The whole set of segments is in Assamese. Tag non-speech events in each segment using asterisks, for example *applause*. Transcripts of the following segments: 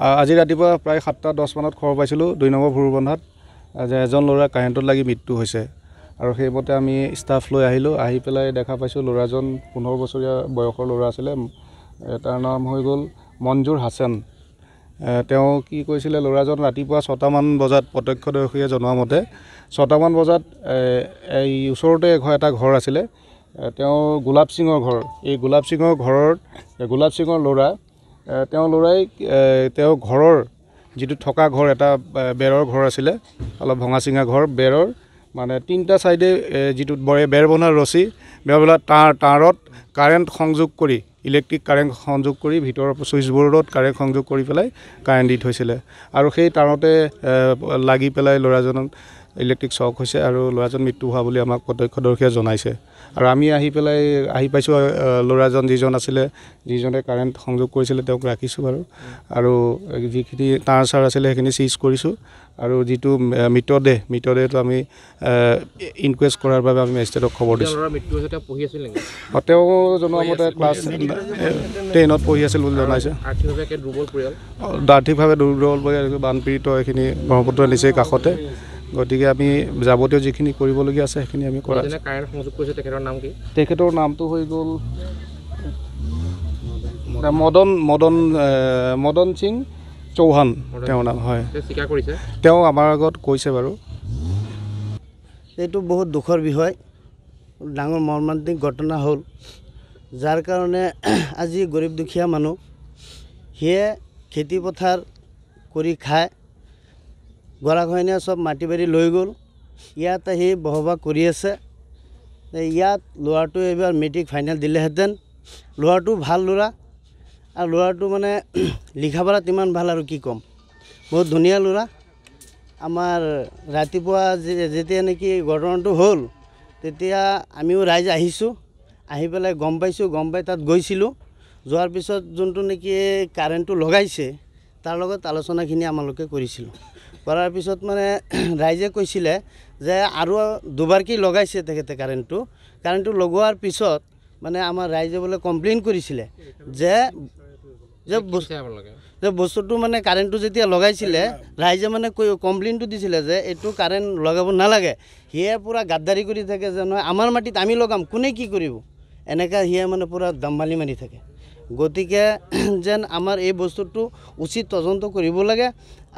আজি ৰাতিপুৱা প্ৰায় সাতটা দহমানত খবৰ পাইছিলোঁ দুই নম্বৰ ভুৰুবন্ধাত যে এজন ল'ৰা কাৰেণ্টত লাগি মৃত্যু হৈছে। আৰু সেইমতে আমি ষ্টাফ লৈ আহিলোঁ আহি পেলাই দেখা পাইছোঁ ল'ৰাজন পোন্ধৰ বছৰীয়া বয়সৰ ল'ৰা আছিলে তাৰ নাম হৈ গ'ল মঞ্জুৰ হাছান। তেওঁ কি কৈছিলে ল'ৰাজন ৰাতিপুৱা ছটামান বজাত প্ৰত্যক্ষদৰ্শীয়ে জনোৱা মতে ছটামান বজাত এই ওচৰতে এঘৰ এটা ঘৰ আছিলে এ, তেওঁৰ গোলাপ সিঙৰ ঘৰ। এই গোলাপ সিঙৰ ঘৰৰ গোলাপ সিঙৰ ল'ৰা এ, তেওঁ ল'ৰাই এ, তেওঁৰ ঘৰৰ যিটো থকা ঘৰ এটা বেৰৰ ঘৰ আছিলে অলপ ভঙা চিঙা ঘৰ বেৰৰ মানে তিনিটা ছাইডে যিটো বৰে বনোৱা ৰছী বেৰ বনোৱা তাঁৰ তাঁৰত কাৰেণ্ট সংযোগ কৰি ইলেক্ট্ৰিক কাৰেণ্ট সংযোগ কৰি ভিতৰৰ ছুইচ বৰ্ডত কাৰেণ্ট সংযোগ কৰি পেলাই কাৰেণ্ট দি থৈছিলে। আৰু সেই তাঁৰতে লাগি পেলাই ল'ৰাজনৰ ইলেক্ট্ৰিক শ্বক হৈছে আৰু ল'ৰাজন মৃত্যু হোৱা বুলি আমাক প্ৰত্যক্ষদৰ্শীয়ে জনাইছে। আৰু আমি আহি পেলাই আহি পাইছোঁ ল'ৰাজন যিজন আছিলে যিজনে কাৰেণ্ট সংযোগ কৰিছিলে তেওঁক ৰাখিছোঁ বাৰু। আৰু যিখিনি তাঁৰ চাৰ আছিলে সেইখিনি চিজ কৰিছোঁ। আৰু যিটো মৃতদেহ মৃতদেহটো আমি ইনকুৱেষ্ট কৰাৰ বাবে আমি মেজিষ্ট্ৰেটক খবৰ দিছোঁ। তেওঁ জনোৱা মতে ক্লাছ টেনত পঢ়ি আছিল বুলি জনাইছে। আৰ্থিকভাৱে দুৰ্বল পৰিয়াল। বানপীড়িত এইখিনি ব্ৰহ্মপুত্ৰ নিচেই কাষতে। গতিকে আমি যাৱতীয় যিখিনি কৰিবলগীয়া আছে সেইখিনি আমি কৰা তেখেতৰ নাম কি? তেখেতৰ নামটো হৈ গ'ল মদন মদন মদন সিং চৌহান তেওঁৰ নাম হয়। তেওঁ স্বীকাৰ কৰিছে? তেওঁ আমাৰ আগত কৈছে বাৰু। এইটো বহুত দুখৰ বিষয়। ডাঙৰ মৰ্মান্তিক ঘটনা হ'ল যাৰ কাৰণে *clears throat* আজি গৰীব দুখীয়া মানুহ সিয়ে খেতি পথাৰ কৰি খায়। গৰাখহনীয়া চব মাটি বাৰী লৈ গ'ল। ইয়াত আহি বসবাস কৰি আছে। ইয়াত ল'ৰাটো এইবাৰ মেট্ৰিক ফাইনেল দিলেহেঁতেন। ল'ৰাটো ভাল ল'ৰা। আৰু ল'ৰাটো মানে *clears throat* লিখা পঢ়াত ইমান ভাল আৰু কি ক'ম। বহুত ধুনীয়া ল'ৰা। আমাৰ ৰাতিপুৱা যেতিয়া নেকি ঘটনাটো হ'ল তেতিয়া আমিও ৰাইজ আহিছোঁ। আহি পেলাই গম পাইছোঁ গম পাই তাত গৈছিলোঁ। যোৱাৰ পিছত যোনটো নেকি কাৰেণ্টটো লগাইছে তাৰ লগত আলোচনাখিনি আমালোকে কৰিছিলোঁ। কৰাৰ পিছত মানে *clears throat* ৰাইজে কৈছিলে যে আৰু দুবাৰকৈ লগাইছে তেখেতে কাৰেণ্টটো? কাৰেণ্টটো লগোৱাৰ পিছত মানে আমাৰ ৰাইজে বোলে কমপ্লেইন কৰিছিলে যে যে বস্তুটো মানে কাৰেণ্টটো যেতিয়া লগাইছিলে ৰাইজে মানে কৈ- কমপ্লেইনটো দিছিলে যে এইটো কাৰেণ্ট লগাব নালাগে। সিয়ে পূৰা গাদ্দাৰি কৰি থাকে যে নহয় আমাৰ মাটিত আমি লগাম কোনে কি কৰিব? এনেকৈ সিয়ে মানে পূৰা দাম্বালি মাৰি থাকে। গতিকে *clears throat* যেন আমাৰ এই বস্তুটো উচিত তদন্ত কৰিব লাগে।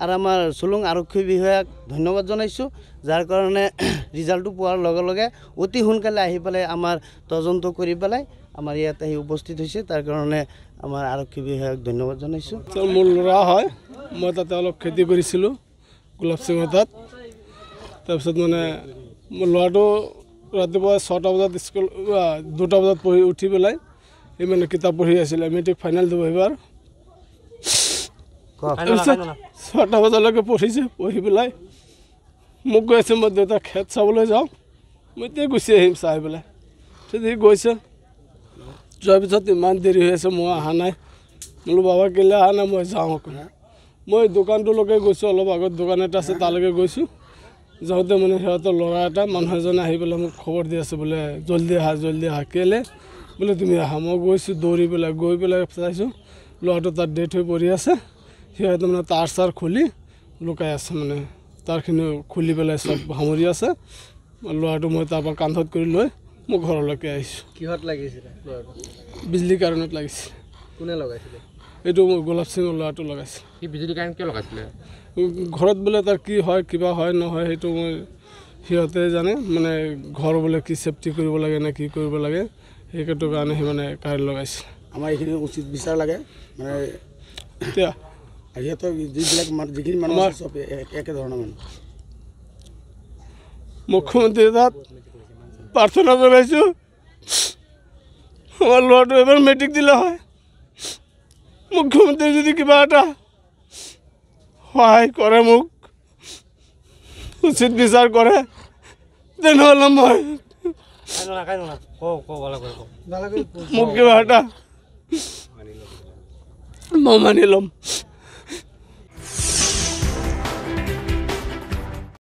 আৰু আমাৰ চুলুং আৰক্ষী বিষয়াক ধন্যবাদ জনাইছোঁ যাৰ কাৰণে *clears throat* ৰিজাল্টটো পোৱাৰ লগে লগে অতি সোনকালে আহি পেলাই আমাৰ তদন্ত কৰি পেলাই আমাৰ ইয়াত আহি উপস্থিত হৈছে। তাৰ কাৰণে আমাৰ আৰক্ষী বিষয়াক ধন্যবাদ জনাইছোঁ। মোৰ ল'ৰা হয় মই তাতে অলপ খেতি কৰিছিলোঁ গোলাপ সিঙৰ তাত। তাৰপিছত মানে মোৰ ল'ৰাটো ৰাতিপুৱা ছটা বজাত স্কুল দুটা বজাত পঢ়ি উঠি পেলাই সি মানে কিতাপ পঢ়ি আছিলে মেট্ৰিক ফাইনেল দিব এইবাৰ ছটা বজালৈকে পঢ়িছে পঢ়ি পেলাই মোক কৈ আছে মই দেউতা খেত চাবলৈ যাওঁ মই এতিয়া গুচি আহিম চাই পেলাই সি গৈছে যোৱাৰ পিছত ইমান দেৰি হৈ আছে মই অহা নাই বোলো বাবা কেলৈ অহা নাই মই যাওঁ আকৌ মই দোকানটোলৈকে গৈছোঁ অলপ আগত দোকান এটা আছে তালৈকে গৈছোঁ যাওঁতে মানে সিহঁতৰ ল'ৰা এটা মানুহ এজনে আহি পেলাই মোক খবৰ দি আছে বোলে জল্দি আহা জল্দি আহা কেলৈ বোলে তুমি আহা মই গৈছোঁ দৌৰি পেলাই গৈ পেলাই চাইছোঁ ল'ৰাটো তাত ডেথ হৈ পৰি আছে। সিহঁতে মানে তাঁৰ চাৰ খুলি লুকাই আছে মানে তাঁৰখিনি খুলি পেলাই চব সামৰি আছে। ল'ৰাটো মই তাৰপৰা কান্ধত কৰি লৈ মই ঘৰলৈকে আহিছোঁ। কিহত লাগিছিলে বিজলী কাৰণত লাগিছে। কোনে লগাইছিলে? এইটো মোৰ গোলাপ সিঙৰ ল'ৰাটো লগাইছে। সি বিজুলী কাৰেণ্ট কিয় লগাইছিলে? ঘৰত বোলে তাৰ কি হয় কিবা হয় নহয় সেইটো মই সিহঁতে জানে। মানে ঘৰ বোলে কি চেফটি কৰিব লাগে নে কি কৰিব লাগে। সেইটো কাৰণে সি মানে কাৰেণ্ট লগাইছে আমাৰ এইখিনি উচিত বিচাৰ লাগে মানে এতিয়া সিহঁতৰ যিবিলাক যিখিনি মানুহ চব এ- একে ধৰণৰ মানুহ। মুখ্যমন্ত্ৰী তাত প্ৰাৰ্থনা জনাইছোঁ। আমাৰ ল'ৰাটো এবাৰ মেট্ৰিক দিলে হয়। মুখ্যমন্ত্ৰী যদি কিবা এটা সহায় কৰে মোক উচিত বিচাৰ কৰে তেনেহ'লে মই মোক কিবা এটা। মই মানি ল'ম।